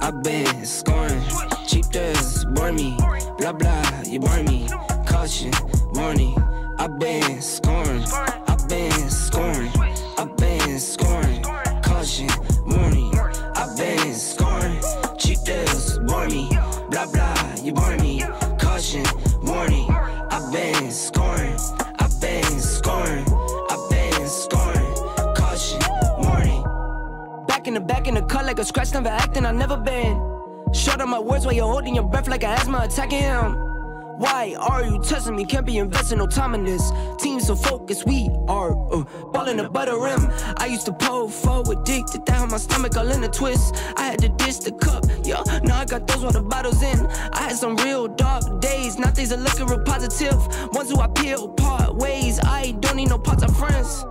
I been scoring, cheap does burn me, blah blah, you burn me, caution, warning. I been scoring. Back in the back in the cut like a scratch, never acting, I never been. Shut up my words while you're holding your breath like an asthma attacking him. Why are you testing me? Can't be investing no time in this. Team so focused, we are uh, balling the butter rim. I used to pull forward, addicted that down my stomach all in a twist. I had to dish the cup, yeah. Now I got those water bottles in. I had some real dark days, now things are looking real positive. Ones who I peel part ways. I don't need no parts of friends.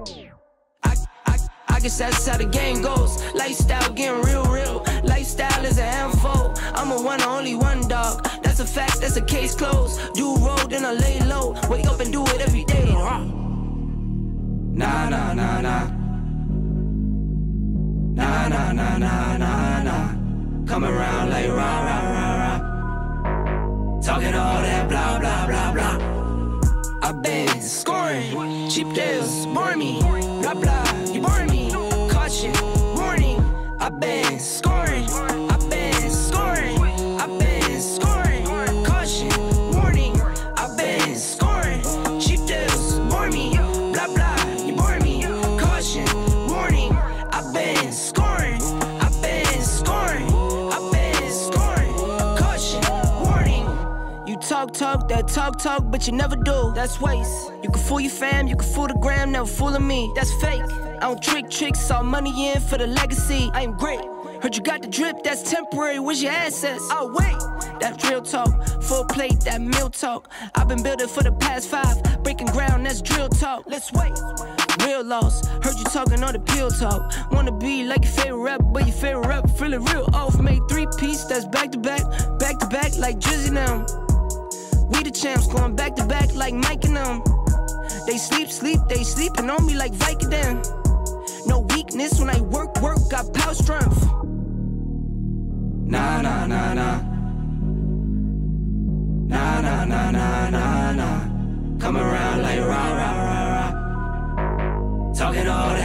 Guess that's how the game goes. Lifestyle getting real, real. Lifestyle is a handful. I'm a one, only one dog. That's a fact, that's a case closed. Do roll, then I lay low. Wake up and do it every day. Nah, nah, nah, nah. Nah, nah, nah, nah, nah, nah. Come around like rah, rah, rah, rah. Talking all that blah, blah, blah, blah. I've been scoring. Cheap deals, bore me. Blah, blah, I've been scoring. Talk, talk, that talk, talk, but you never do. That's waste. You can fool your fam, you can fool the gram, never fooling me. That's fake. I don't trick tricks, all money in for the legacy. I am great. Heard you got the drip, that's temporary. Where's your assets? Oh, wait. That's real talk. Full plate, that meal talk. I've been building for the past five. Breaking ground, that's drill talk. Let's wait. Real loss. Heard you talking on the pill talk. Wanna be like your favorite rapper, but your favorite rapper feeling real off. Made three piece, that's back to back, back to back, like Drizzy now. We the champs, going back to back like Mike and them. They sleep, sleep, they sleeping on me like Vicodin. No weakness when I work, work, got power strength. Nah, nah, nah, nah. Nah, nah, nah, nah, nah, nah. Come around like rah, rah, rah, rah. Talking all that.